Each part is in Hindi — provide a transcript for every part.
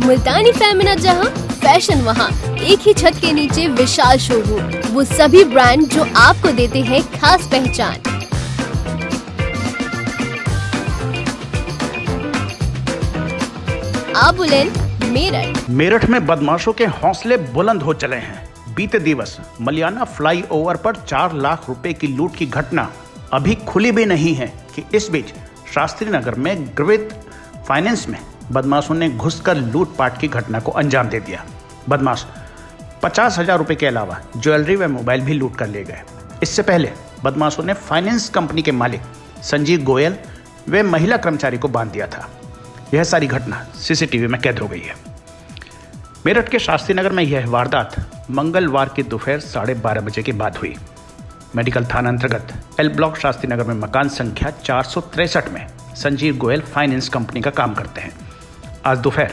मुल्तानी फेमिना जहाँ फ़ैशन वहाँ एक ही छत के नीचे विशाल शोरूम वो सभी ब्रांड जो आपको देते हैं खास पहचान। आबुलेन मेरठ। मेरठ में बदमाशों के हौसले बुलंद हो चले हैं। बीते दिवस मलियाना फ्लाईओवर पर चार लाख रुपए की लूट की घटना अभी खुली भी नहीं है कि इस बीच शास्त्री नगर में ग्रवित फाइनेंस में बदमाशों ने घुसकर लूटपाट की घटना को अंजाम दे दिया। बदमाश, पचास हज़ार रुपए के अलावा ज्वेलरी व मोबाइल भी लूट कर ले गए। इससे पहले बदमाशों ने फाइनेंस कंपनी के मालिक संजीव गोयल व महिला कर्मचारी को बाँध दिया था। यह सारी घटना सीसीटीवी में कैद हो गई है। मेरठ के शास्त्री नगर में यह वारदात मंगलवार की दोपहर साढ़े बारह बजे के बाद हुई। मेडिकल थाना अंतर्गत एल ब्लॉक शास्त्री नगर में मकान संख्या चार में संजीव गोयल फाइनेंस कंपनी का काम करते हैं। आज दोपहर।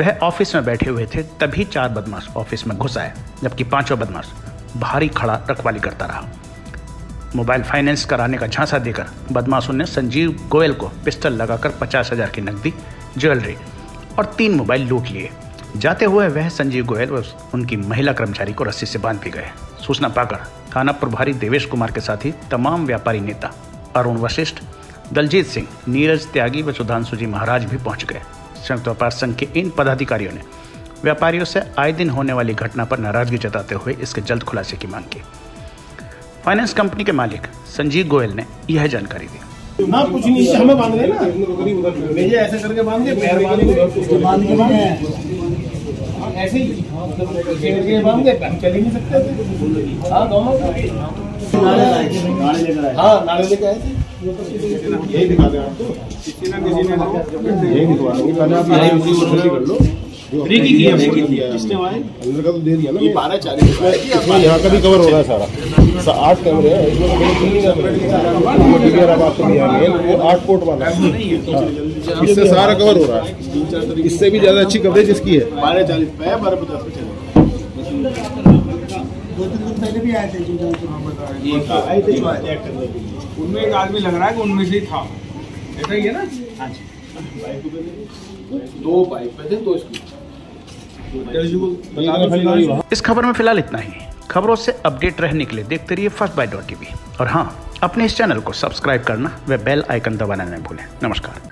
वह ऑफ़िस में बैठे हुए थे, तभी चार बदमाश ऑफ़िस में घुस आए, जबकि पाँचों बदमाश भारी खड़ा रखवाली करता रहा। मोबाइल फाइनेंस कराने का झांसा देकर बदमाशों ने संजीव गोयल को पिस्टल लगाकर पचास हज़ार की नकदी, ज्वेलरी और तीन मोबाइल लूट लिए। जाते हुए वह संजीव गोयल व उनकी महिला कर्मचारी को रस्सी से बाँध भी गए। सूचना पाकर थाना प्रभारी देवेश कुमार के साथ ही तमाम व्यापारी नेता अरुण वशिष्ठ, दलजीत सिंह, नीरज त्यागी व सुधांशु जी महाराज भी पहुँच गए। संयुक्त व्यापार संघ के इन पदाधिकारियों ने व्यापारियों से आए दिन होने वाली घटना पर नाराज़गी जताते हुए इसके जल्द खुलासे की मांग की। फाइनेंस कंपनी के मालिक संजीव गोयल ने यह जानकारी दी। ना, कुछ नहीं हमें बाँध रहे ना? भेजे ऐसे करके बाँध के पैर बाँध के बाँध के ऐसे ही बाँध के हम चल ही नहीं सकते। हाँ दोनों हाँ नाले लेके आए थे। यही दिखा दे आपको। किसी ना किसी ने यही दिखवा देंगे पहले आप यही उसी को जल्दी कर लो ब्रेक किया ब्रेक किया अंदर का तो दे दिया ना। ये बारह चालीस इसमें यहाँ का भी कवर हो रहा है सारा। आठ कैमरे हैं। इसमें तो तीन कैमरे वो डीवीआर अब आपको दिया है वो आठ पोर्ट वाला। इससे सारा कवर हो रहा है। इससे भी ज़्यादा अच्छी कवरेज इसकी है। बारह चालीस पे पे उनमें एक आदमी लग रहा है कि उनमें से ही था। ऐसा ही है ना? दो पाइप पे थे दो इसकी इस खबर में फ़िलहाल इतना ही। खबरों से अपडेट रहने के लिए देखते रहिए फ़र्स्ट बाई डॉट टीवी और हाँ अपने इस चैनल को सब्सक्राइब करना व बेल आइकन दबाना न भूलें। नमस्कार।